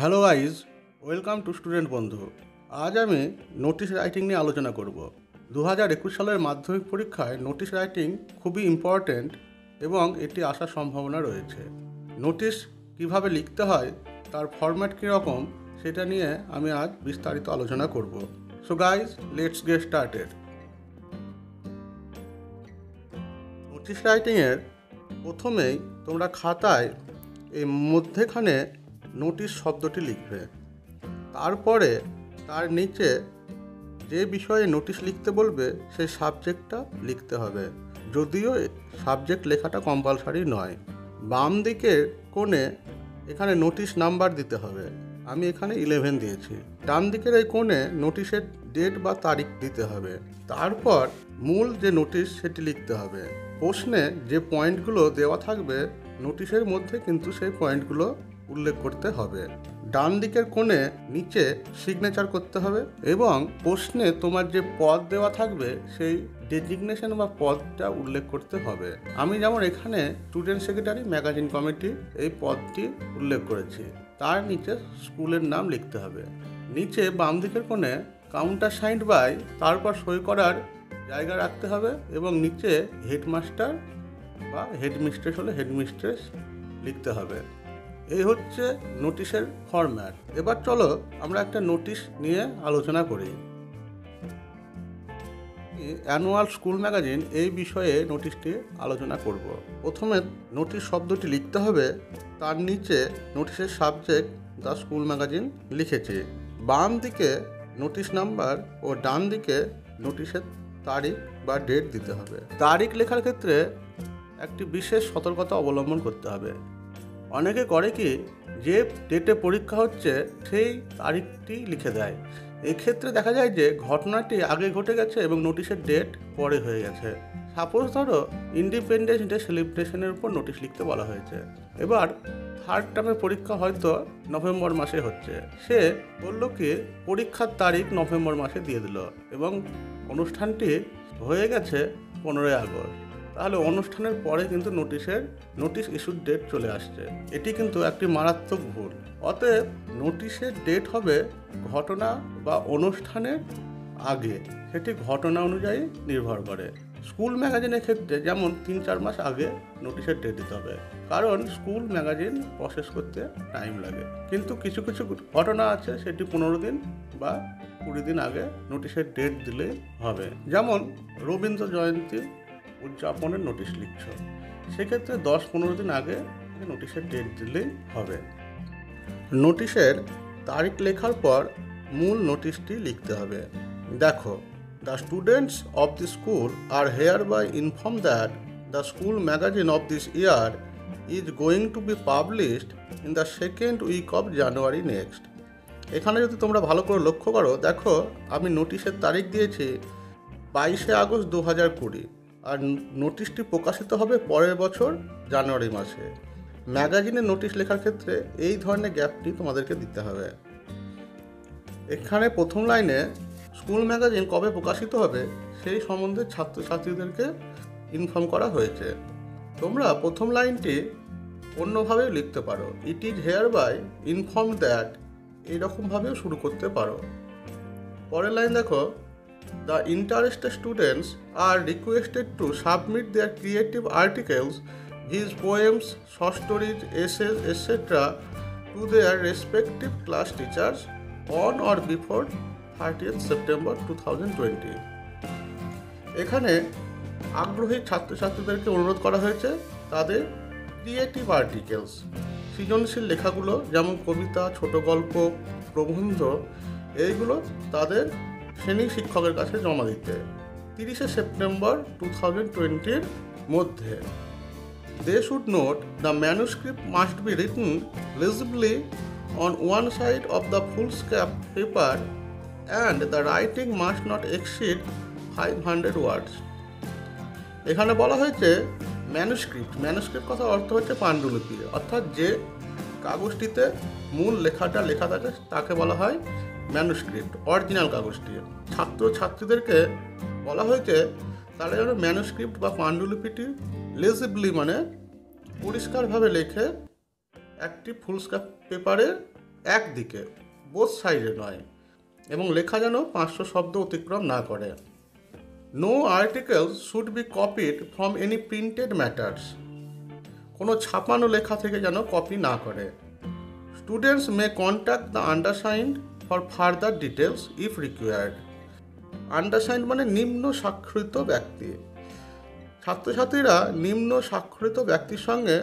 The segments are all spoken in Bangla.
Hello guys, welcome to student বন্ধু। আজ আমি নোটিশ রাইটিং নিয়ে আলোচনা করব। দু হাজার একুশ সালের মাধ্যমিক পরীক্ষায় নোটিশ রাইটিং খুবই ইম্পর্ট্যান্ট এবং এটি আসার সম্ভাবনা রয়েছে। নোটিশ কীভাবে লিখতে হয়, তার ফরম্যাট কীরকম, সেটা নিয়ে আমি আজ বিস্তারিত আলোচনা করব। So guys let's get started notice রাইটিংয়ের প্রথমেই তোমরা খাতায় এই মধ্যেখানে নোটিশ শব্দটি লিখবে। তারপরে তার নিচে যে বিষয়ে নোটিশ লিখতে বলবে সেই সাবজেক্টটা লিখতে হবে। যদিও সাবজেক্ট লেখাটা কম্পালসারি নয়। বাম দিকের কোণে এখানে নোটিশ নাম্বার দিতে হবে। আমি এখানে ইলেভেন দিয়েছি। ডান দিকের এই কোণে নোটিশের ডেট বা তারিখ দিতে হবে। তারপর মূল যে নোটিশ, সেটি লিখতে হবে। প্রশ্নে যে পয়েন্টগুলো দেওয়া থাকবে, নোটিশের মধ্যে কিন্তু সেই পয়েন্টগুলো উল্লেখ করতে হবে। ডান দিকের কোণে নিচে সিগনেচার করতে হবে এবং প্রশ্নে তোমার যে পদ দেওয়া থাকবে, সেই ডেজিগনেশন বা পদটা উল্লেখ করতে হবে। আমি যেমন এখানে স্টুডেন্ট সেক্রেটারি ম্যাগাজিন কমিটি এই পদটি উল্লেখ করেছি। তার নিচে স্কুলের নাম লিখতে হবে। নিচে বাম দিকের কোণে কাউন্টার সাইন্ড বাই তারপর সই করার জায়গা রাখতে হবে এবং নিচে হেডমাস্টার বা হেডমিস্ট্রেস হলে হেডমিস্ট্রেস লিখতে হবে। এই হচ্ছে নোটিশের ফরম্যাট। এবার চলো আমরা একটা নোটিশ নিয়ে আলোচনা করি। অ্যানুয়াল স্কুল ম্যাগাজিন এই বিষয়ে নোটিশটি আলোচনা করব। প্রথমে নোটিশ শব্দটি লিখতে হবে, তার নিচে নোটিশের সাবজেক্ট দ্য স্কুল ম্যাগাজিন লিখেছি। বাম দিকে নোটিশ নাম্বার ও ডান দিকে নোটিশের তারিখ বা ডেট দিতে হবে। তারিখ লেখার ক্ষেত্রে একটি বিশেষ সতর্কতা অবলম্বন করতে হবে। অনেকে করে কি, যে ডেটে পরীক্ষা হচ্ছে, সেই তারিখটি লিখে দেয়। এক্ষেত্রে দেখা যায় যে, ঘটনাটি আগে ঘটে গেছে এবং নোটিশের ডেট পরে হয়ে গেছে। সাপোজ ধরো ইন্ডিপেন্ডেন্স ডে সেলিব্রেশনের উপর নোটিশ লিখতে বলা হয়েছে। এবার থার্ড টার্মের পরীক্ষা হয়তো নভেম্বর মাসে হচ্ছে। সে বলল কি, পরীক্ষার তারিখ নভেম্বর মাসে দিয়ে দিল এবং অনুষ্ঠানটি হয়ে গেছে পনেরোই আগস্ট। তাহলে অনুষ্ঠানের পরে কিন্তু নোটিশের, নোটিশ ইস্যুর ডেট চলে আসছে। এটি কিন্তু একটি মারাত্মক ভুল। অতএব নোটিশের ডেট হবে ঘটনা বা অনুষ্ঠানের আগে। সেটি ঘটনা অনুযায়ী নির্ভর করে। স্কুল ম্যাগাজিনের ক্ষেত্রে যেমন তিন চার মাস আগে নোটিশের ডেট দিতে হবে। কারণ স্কুল ম্যাগাজিন প্রসেস করতে টাইম লাগে। কিন্তু কিছু কিছু ঘটনা আছে, সেটি পনেরো দিন বা কুড়ি দিন আগে নোটিশের ডেট দিলে হবে। যেমন রবীন্দ্র জয়ন্তী উদযাপনের নোটিশ লিখছ। সেক্ষেত্রে দশ পনেরো দিন আগে নোটিশের ডেট দিলেই হবে। নোটিশের তারিখ লেখার পর মূল নোটিশটি লিখতে হবে। দেখো the students of the school are hereby inform that the school magazine of this year is going to be published in the second week of January next এখানে যদি তোমরা ভালো করে লক্ষ্য করো, দেখো, আমি নোটিশের তারিখ দিয়েছি বাইশে আগস্ট দু হাজার কুড়ি। আর নোটিশটি প্রকাশিত হবে পরের বছর, জানুয়ারি মাসে। ম্যাগাজিনে নোটিশ লেখার ক্ষেত্রে এই ধরনের গ্যাপটি তোমাদেরকে দিতে হবে। এখানে প্রথম লাইনে, স্কুল ম্যাগাজিন কবে প্রকাশিত হবে সেই সম্বন্ধে ছাত্রছাত্রীদেরকে ইনফর্ম করা হয়েছে। তোমরা প্রথম লাইনটি অন্যভাবে লিখতে পারো। It is hereby inform that এইরকমভাবেও শুরু করতে পারো। পরের লাইন দেখো The interested students are requested to submit their creative articles, his poems, short stories, essays, etc. to their respective class teachers on or before 30th September 2020. এখানে আগ্রহী ছাত্রছাত্রীদেরকে অনুরোধ করা হয়েছে তাদের ক্রিয়েটিভ আর্টিকেলস সৃজনশীল লেখাগুলো যেমন কবিতা ছোট গল্প প্রবন্ধ এইগুলো তাদের শ্রেণি শিক্ষকের কাছে জমা দিতে। তিরিশে সেপ্টেম্বর টু থাউজেন্ড টোয়েন্টির মধ্যে। They should note, the manuscript must be written legibly on one side of the foolscap paper and the writing must not exceed five hundred words. এখানে বলা হয়েছে, ম্যানুস্ক্রিপ্ট ম্যানুস্ক্রিপ্ট কথা অর্থ হচ্ছে পাণ্ডুলিপি। অর্থাৎ যে কাগজটিতে মূল লেখাটা লেখা থাকে, তাকে বলা হয় ম্যানুস্ক্রিপ্ট অরিজিনাল কাগজটি। ছাত্র ছাত্রীদেরকে বলা হয়েছে, তারা যেন ম্যানুস্ক্রিপ্ট বা পাণ্ডুলিপিটি লেজিবলি মানে পরিষ্কারভাবে লেখে একটি ফুলস্কাপ পেপারে একদিকে বোথ সাইডে নয়, এবং লেখা যেন পাঁচশো শব্দ অতিক্রম না করে। No articles should be copied from any printed matters কোনো ছাপানো লেখা থেকে যেন কপি না করে। Students may contact the undersigned for further details if required undersign মানে নিম্ন স্বাক্ষরিত ব্যক্তি। ছাত্রছাত্রীরা নিম্ন স্বাক্ষরিত ব্যক্তির সঙ্গে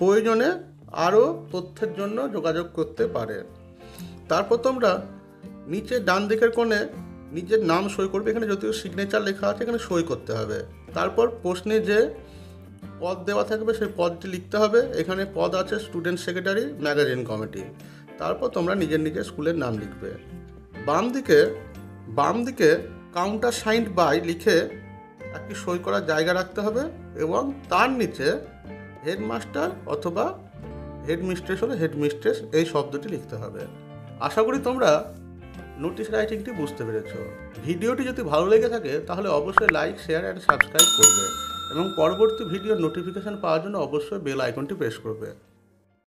প্রয়োজনে আরও তথ্যের জন্য যোগাযোগ করতে পারে। তারপর তোমরা নিচে ডান দিকের কোণে নিজের নাম সই করবে। এখানে যদিও সিগনেচার লেখা আছে, এখানে সই করতে হবে। তারপর প্রশ্নে যে পদ দেওয়া থাকবে, সেই পদটি লিখতে হবে। এখানে পদ আছে স্টুডেন্ট সেক্রেটারি ম্যাগাজিন কমিটি তারপর তোমরা নিজের নিজের স্কুলের নাম লিখবে। বাম দিকে বাম দিকে কাউন্টার সাইন্ড বাই লিখে একটি সই করার জায়গা রাখতে হবে এবং তার নিচে হেডমাস্টার অথবা হেডমিস্ট্রেস হলে হেডমিস্ট্রেস এই শব্দটি লিখতে হবে। আশা করি তোমরা নোটিশ রাইটিংটি বুঝতে পেরেছ। ভিডিওটি যদি ভালো লেগে থাকে, তাহলে অবশ্যই লাইক শেয়ার অ্যান্ড সাবস্ক্রাইব করবে এবং পরবর্তী ভিডিওর নোটিফিকেশান পাওয়ার জন্য অবশ্যই বেল আইকনটি প্রেস করবে।